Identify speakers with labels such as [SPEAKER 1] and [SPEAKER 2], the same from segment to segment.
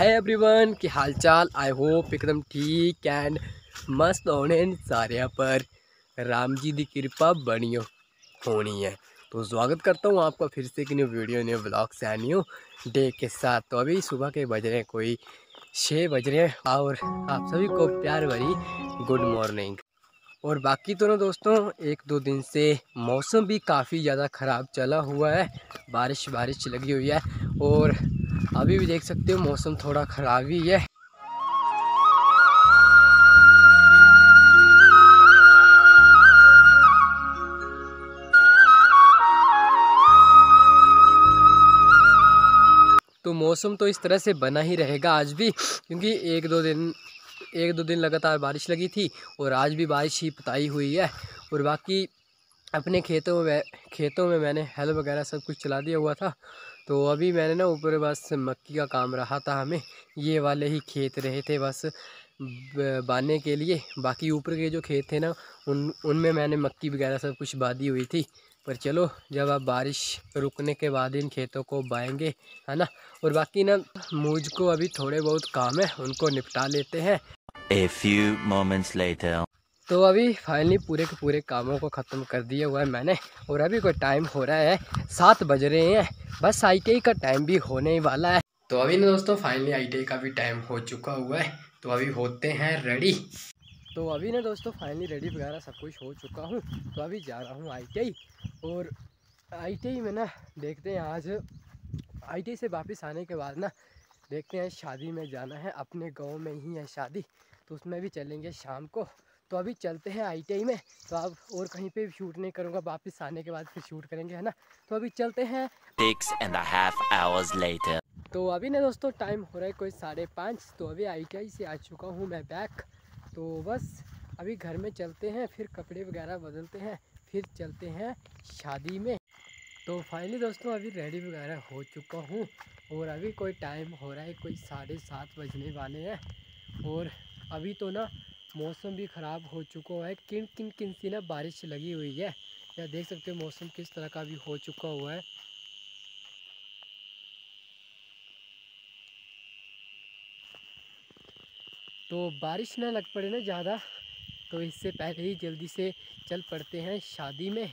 [SPEAKER 1] है एवरीवन की हालचाल? आई होप एकदम ठीक एंड मस्त होने सारे पर। राम जी की कृपा बनी होनी है। तो स्वागत करता हूँ आपका फिर से एक न्यू वीडियो न्यू ब्लॉग से न्यू डे के साथ। तो अभी सुबह के बज रहे हैं, कोई छः बज रहे हैं और आप सभी को प्यार भरी गुड मॉर्निंग और बाकी तो ना दोस्तों, एक दो दिन से मौसम भी काफ़ी ज़्यादा ख़राब चला हुआ है। बारिश बारिश लगी हुई है और अभी भी देख सकते हो मौसम थोड़ा ख़राब ही है। तो मौसम तो इस तरह से बना ही रहेगा आज भी, क्योंकि एक दो दिन एक दो दिन लगातार बारिश लगी थी और आज भी बारिश ही पताई हुई है। और बाकी अपने खेतों में खेतों में मैंने हल वगैरह सब कुछ चला दिया हुआ था। तो अभी मैंने ना ऊपर बस मक्की का काम रहा था हमें। ये वाले ही खेत रहे थे बस बांधने के लिए। बाकी ऊपर के जो खेत थे ना, उन, उनमें मैंने मक्की वगैरह सब कुछ बांधी हुई थी। पर चलो, जब आप बारिश रुकने के बाद इन खेतों को बाएँगे है ना? और बाकी ना, मुझको अभी थोड़े बहुत काम है, उनको निपटा लेते हैं।
[SPEAKER 2] A few moments later.
[SPEAKER 1] तो अभी फाइनली पूरे के पूरे कामों को ख़त्म कर दिया हुआ है मैंने, और अभी कोई टाइम हो रहा है, सात बज रहे हैं, बस आई का टाइम भी होने वाला है। तो अभी ना दोस्तों फाइनली आई का भी टाइम हो चुका हुआ है तो अभी होते हैं रेडी तो अभी ना दोस्तों फाइनली रेडी वगैरह सब कुछ हो चुका हूँ तो अभी जा रहा हूँ आई और आईटीआई में ना देखते हैं आज आईटीआई से वापस आने के बाद ना देखते हैं शादी में जाना है, अपने गाँव में ही है शादी। तो उसमें भी चलेंगे शाम को। तो अभी चलते हैं आईटीआई में। तो अब और कहीं पे भी शूट नहीं करूँगा वापस आने के बाद फिर शूट करेंगे है ना? तो अभी चलते हैं।
[SPEAKER 2] Six and a half hours later.
[SPEAKER 1] तो अभी ना दोस्तों टाइम हो रहा है कोई साढ़े पाँच तो अभी आई से आ चुका हूँ मैं बैक तो बस अभी घर में चलते हैं फिर कपड़े वगैरह बदलते हैं फिर चलते हैं शादी में। तो फाइनली दोस्तों अभी रेडी वगैरह हो चुका हूँ। और अभी कोई टाइम हो रहा है कोई साढ़े सात बजने वाले हैं। और अभी तो ना मौसम भी ख़राब हो चुका है। किन किन किन सी ना बारिश लगी हुई है। या देख सकते हो मौसम किस तरह का भी हो चुका हुआ है। तो बारिश ना लग पड़े ना ज़्यादा तो इससे पहले ही जल्दी से चल पड़ते हैं शादी में।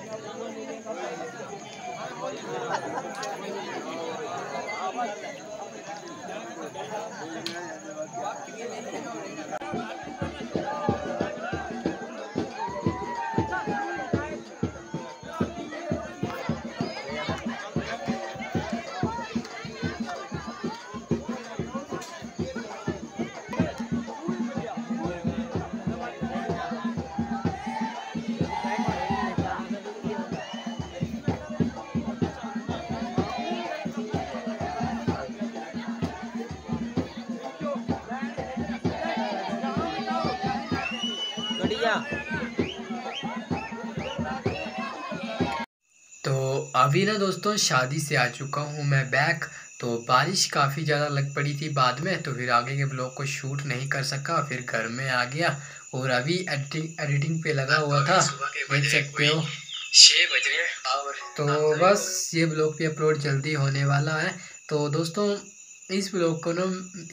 [SPEAKER 1] तो अभी ना दोस्तों शादी से आ चुका हूँ मैं बैक तो बारिश काफ़ी ज़्यादा लग पड़ी थी बाद में तो फिर आगे के ब्लॉग को शूट नहीं कर सका फिर घर में आ गया। और अभी एडिटिंग एडिटिंग पे लगा हुआ था देख सकते हो। छः बज रहे हैं। तो बस ये ब्लॉग भी अपलोड जल्दी होने वाला है। तो दोस्तों इस ब्लॉग को ना,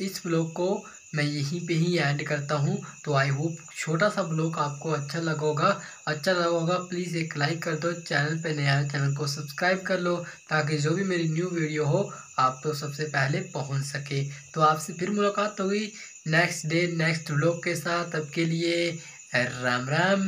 [SPEAKER 1] इस ब्लॉग को मैं यहीं पे ही एंड करता हूँ। तो आई होप छोटा सा ब्लॉग आपको अच्छा लगा होगा। अच्छा लगा होगा प्लीज़ एक लाइक कर दो। चैनल पे नया चैनल को सब्सक्राइब कर लो, ताकि जो भी मेरी न्यू वीडियो हो, आप तो सबसे पहले पहुँच सके। तो आपसे फिर मुलाकात होगी नेक्स्ट डे नेक्स्ट ब्लॉग के साथ। अब के लिए राम राम।